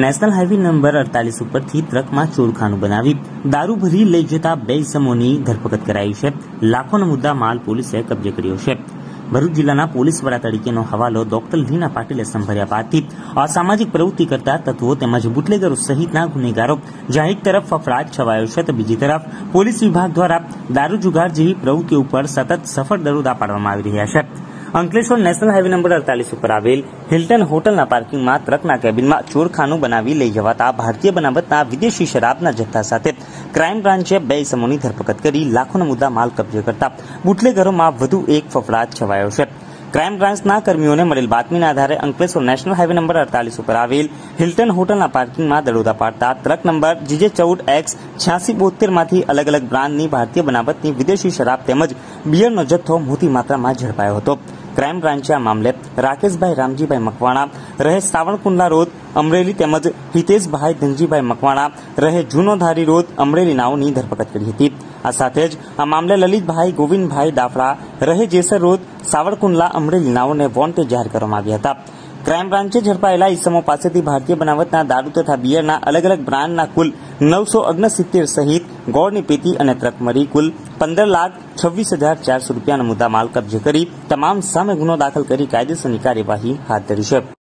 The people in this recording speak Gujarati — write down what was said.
નેશનલ હાઈવે નંબર અડતાલીસ ઉપરથી ટ્રકમાં ચોરખાનું બનાવી દારૂ ભરી લઈ જતા બે ઇસમોની ધરપકડ કરાઈ છે. લાખોનો મુદ્દા માલ પોલીસે કબજે કર્યો છે. ભરૂચ જિલ્લાના પોલીસ વડા તરીકેનો હવાલો ડોક્ટર લીના પાટીલે સંભર્યા બાદથી અસામાજિક પ્રવૃત્તિ કરતા તત્વો તેમજ બુટલેગરો સહિતના ગુનેગારો જાહેર તરફ ફફડાટ છવાયો છે તો બીજી તરફ પોલીસ વિભાગ દ્વારા દારૂ જુગાર જેવી પ્રવૃત્તિઓ ઉપર સતત સફળ દરોદા પાડવામાં આવી રહ્યા છે. અંકલેશ્વર નેશનલ હાઈવે નંબર અડતાલીસ ઉપર આવેલ હિલ્ટન હોટલના પાર્કિંગમાં ટ્રકના કેબિનમાં ચોરખાનું બનાવી લઈ જવાતા ભારતીય બનાવટના વિદેશી શરાબના જથ્થા સાથે ક્રાઇમ બ્રાન્ચે બે સમૂહની ધરપકડ કરી લાખોનો મુદ્દા માલ કબજે કરતા બુટલેગરોમાં વધુ એક ફફડાટ છવાયો છે. ક્રાઇમ બ્રાન્ચના કર્મીઓને મળેલ બાતમીના આધારે અંકલેશ્વર નેશનલ હાઈવે નંબર અડતાલીસ ઉપર આવેલ હિલ્ટન હોટલના પાર્કિંગમાં દરોડા પાડતા ટ્રક નંબર જીજે ચૌદ એક્સ છ્યાસી બોતેરમાંથી અલગ અલગ બ્રાન્ડની ભારતીય બનાવટની વિદેશી શરાબ તેમજ બિયરનો જથ્થો મોટી માત્રામાં ઝડપાયો હતો. ક્રાઇમ બ્રાન્ચે આ મામલે રાકેશભાઈ રામજીભાઈ મકવાણા રહે સાવણકુંડલા રોડ, અમરેલી તેમજ હિતેશભાઈ ધનજીભાઈ મકવાણા રહે જૂનો ધારી રોડ, અમરેલી નાઓની ધરપકડ કરી હતી. આ સાથે જ આ મામલે લલિતભાઈ ગોવિંદભાઈ દાફડા રહે જેસર રોડ, સાવરકુંડલા અમરેલી નાઓને વોન્ટેડ જાહેર કરવામાં આવ્યા હતા. ક્રાઇમ બ્રાન્ચે ઝડપાયેલા ઇસમો પાસેથી ભારતીય બનાવટના દારૂ તથા બિયરના અલગ અલગ બ્રાન્ડના કુલ નવસો ઓગણસિત્તેર સહિત ગોળની પેટી અને ટ્રક મળી કુલ પંદર લાખ છવ્વીસ હજાર ચારસો રૂપિયાનો મુદ્દા માલ કબજે કરી તમામ સામે ગુનો દાખલ કરી કાયદેસરની કાર્યવાહી હાથ ધરી છે.